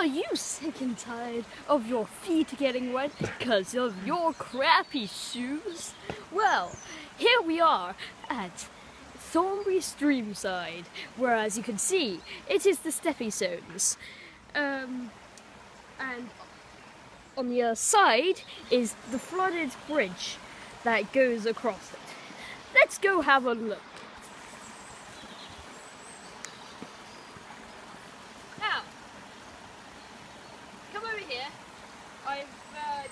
Are you sick and tired of your feet getting wet because of your crappy shoes? Well, here we are at Thornbury Streamside, where as you can see, it is the Steffi Zones. Um, and on the other side is the flooded bridge that goes across it. Let's go have a look. Now, come over here. I've uh,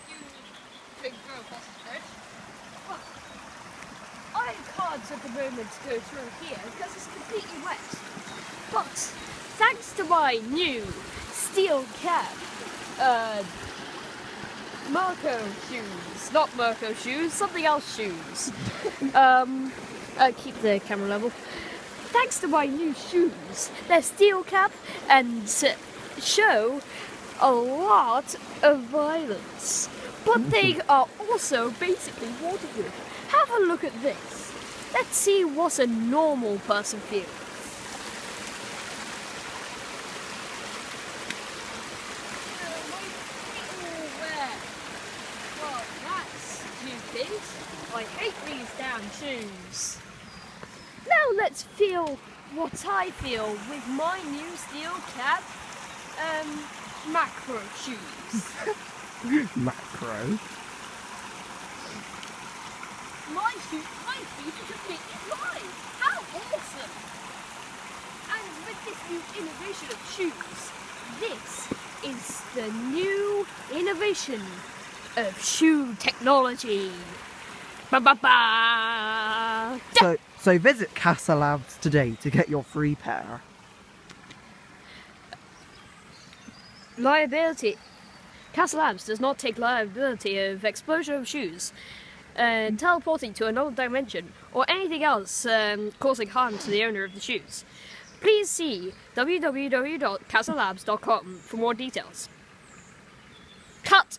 Big Bridge. Well, I can't at the moment go through here because it's completely wet. But thanks to my new steel cap, uh, Marco shoes, not Marco shoes, something else shoes. um, uh, keep the camera level. Thanks to my new shoes, they're steel cap and show a lot of violence, but they are also basically waterproof. Have a look at this. Let's see what a normal person feels. Well, that's stupid. I hate these damn shoes. Now let's feel what I feel with my new steel cap um, macro shoes. Macro. my shoes, my feet are completely dry. How awesome! And with this new innovation of shoes, this is the new innovation of shoe technology. Ba ba ba! So, so visit Kasa Labs today to get your free pair. Liability. Castle Labs does not take liability of explosion of shoes, uh, teleporting to another dimension, or anything else um, causing harm to the owner of the shoes. Please see www.castlelabs.com for more details. Cut!